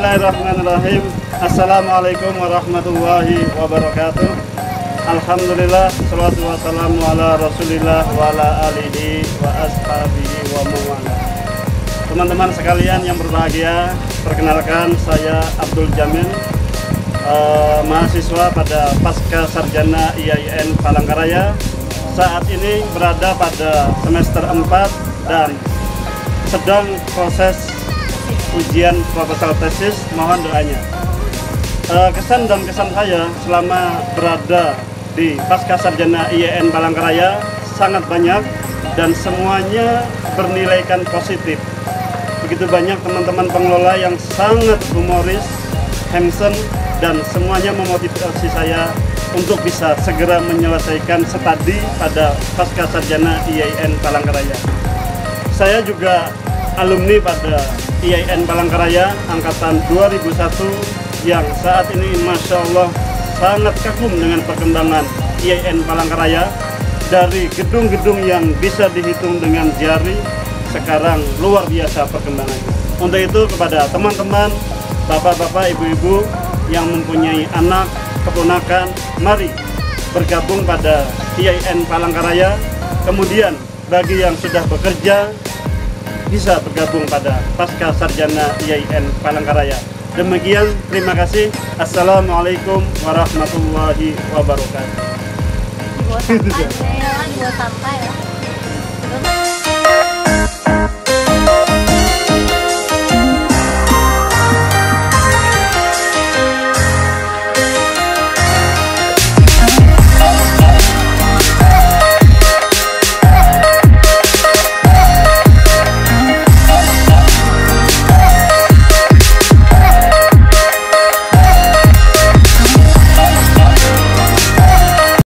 Bismillahirrahmanirrahim. Assalamualaikum warahmatullahi wabarakatuh. Alhamdulillah, salatu wassalamu ala rasulillah wa ala alihi wa ashabihi wa mawala. Teman-teman sekalian yang berbahagia, perkenalkan saya Abdul Jamil, eh, mahasiswa pada Pasca Sarjana IAIN Palangkaraya. Saat ini berada pada semester 4 dan sedang proses ujian proposal tesis mohon doanya. Eh, kesan dan kesan saya selama berada di pasca sarjana IAIN Palangkaraya sangat banyak dan semuanya bernilaikan positif. Begitu banyak teman-teman pengelola yang sangat humoris handsome dan semuanya memotivasi saya untuk bisa segera menyelesaikan studi pada pasca sarjana IAIN Palangkaraya. Saya juga alumni pada IAIN Palangkaraya angkatan 2001 yang saat ini Masya Allah sangat kagum dengan perkembangan IAIN Palangkaraya. Dari gedung-gedung yang bisa dihitung dengan jari sekarang luar biasa perkembangannya. Untuk itu kepada teman-teman bapak-bapak ibu-ibu yang mempunyai anak keponakan mari bergabung pada IAIN Palangkaraya. Kemudian bagi yang sudah bekerja bisa bergabung pada Pasca Sarjana IAIN Palangkaraya. Demikian, terima kasih. Assalamualaikum warahmatullahi wabarakatuh. Sampai.